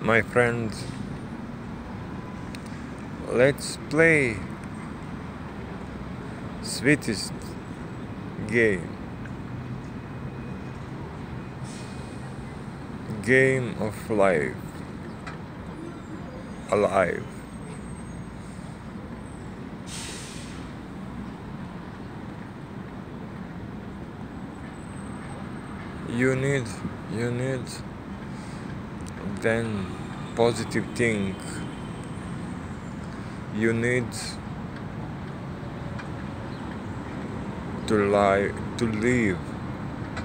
my friend. Let's play sweetest game. Game of life. Alive. You need you need then positive thing you need to live to live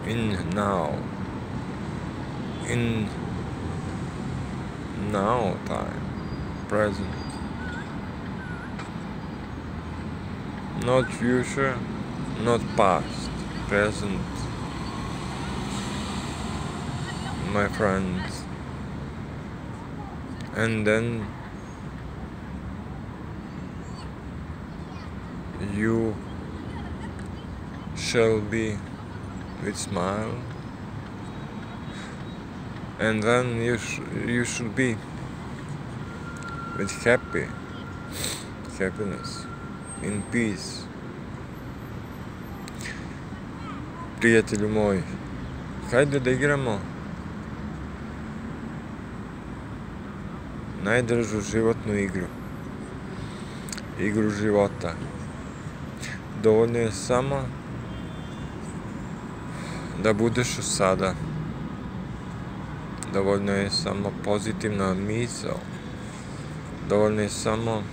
in now in now time present. Not future not past present. My friends and then you shall be with smile. And then you sh- you should be with happy happiness in peace. Prijatelju moj hajde da igramo najdražu životnu igru. Igru života. Dovoljno je samo da budeš u sada. Dovoljno je samo pozitivna misao. Dovoljno je samo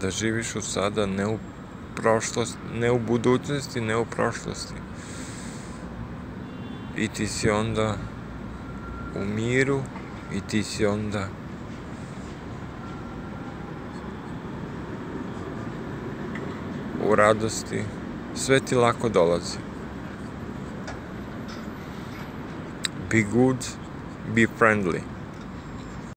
da živiš u sada ne u prošlosti ne u budućnosti ne u prošlosti. I ti si onda u miru i ti si onda u radosti sve ti lako dolazi. Be good be friendly